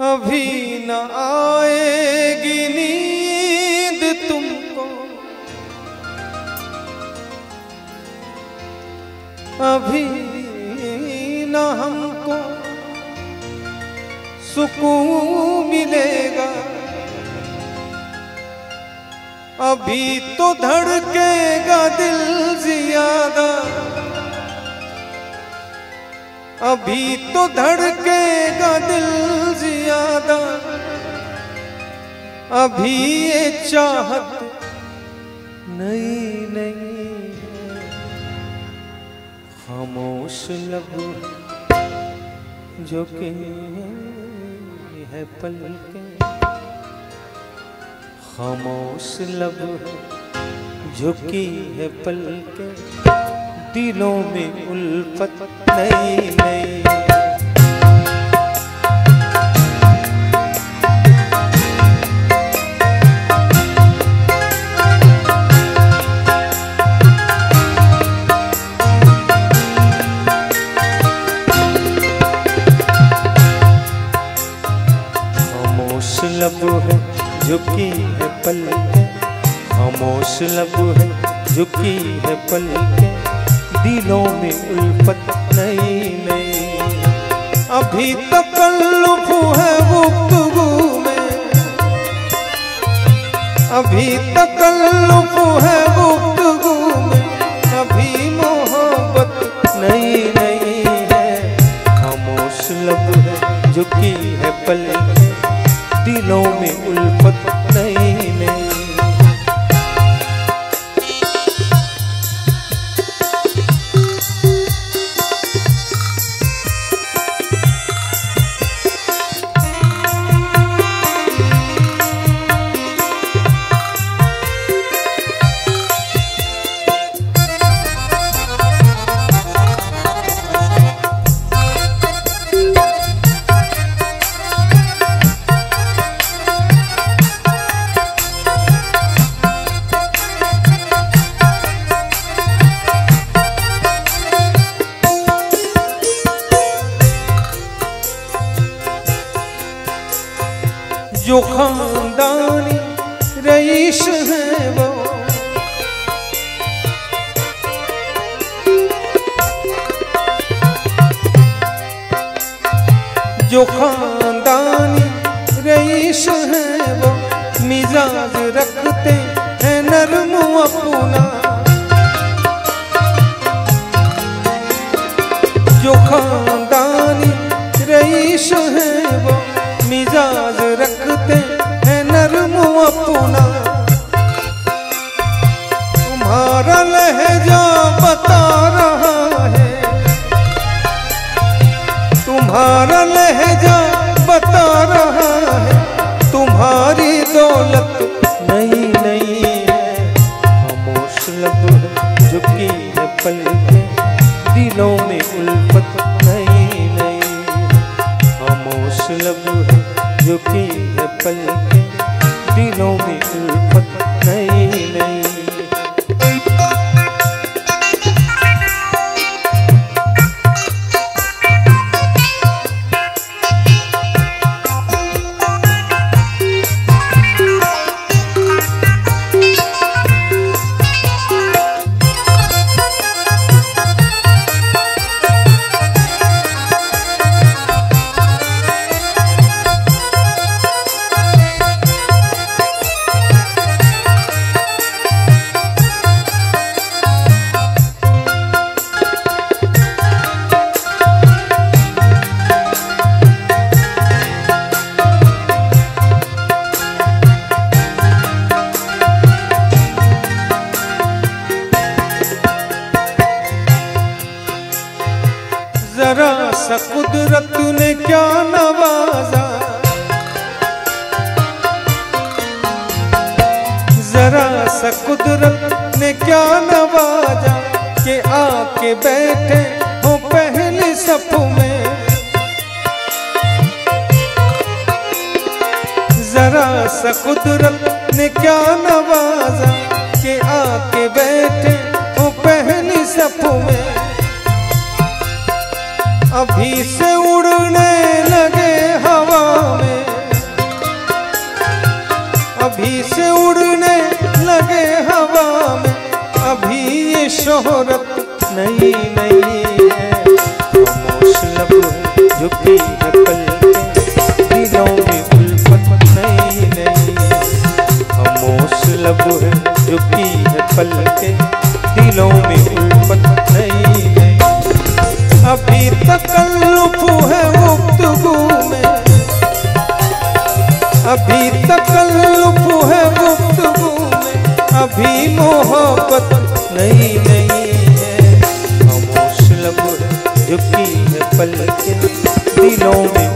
अभी न आएगी नींद तुमको। अभी न हमको सुकून मिलेगा। अभी तो धड़केगा दिल अभी तो धड़केगा दिल ज़्यादा। अभी ये चाहत नई नई खामोश लब जो कि है पल के खामोश लब झुकी है पल के दिलों में उल्फत नई नई। लब है झुकी है पल के खामोश लब है झुकी है पल के दिलों में उल्फत नई नई अभी तकल्लुफ है गुफ्तगू में। अभी तकल्लुफ है गुफ्तगू में। अभी मोहब्बत नई नई है। खामोश लब है, झुकी है पल दिलों में उल्फत जो खानदानी रईस है वो। जो खानदानी रईस है वो, मिजाज रखते हैं नरम अपना। तुम्हारा लहजा बता रहा है, तुम्हारी दौलत नई नई है। खामोश लब झुकी है पल के, दिलों में उल्फत नई नई खामोश लब झुकी है पल के, दिलों में उल्फत नई नई सा कुदरत ने क्या नवाजा। जरा सा कुदरत ने क्या नवाजा के आके बैठे हो पहले सफ में। जरा सा कुदरत ने क्या नवाजा के आके बैठे हो पहली सफ में। अभी से उड़ने लगे हवा में। अभी से उड़ने लगे हवा में। अभी ये शोहरत नहीं नहीं है। खामोश लब झुकी नकल दिलों में उल्फत खामोश लब झुकी के। दिलों अभी तकल्लुफ है गुफ्तगू अभी मोहब्बत नहीं नहीं है। खामोश लब, झुकी है पलके, दिलों में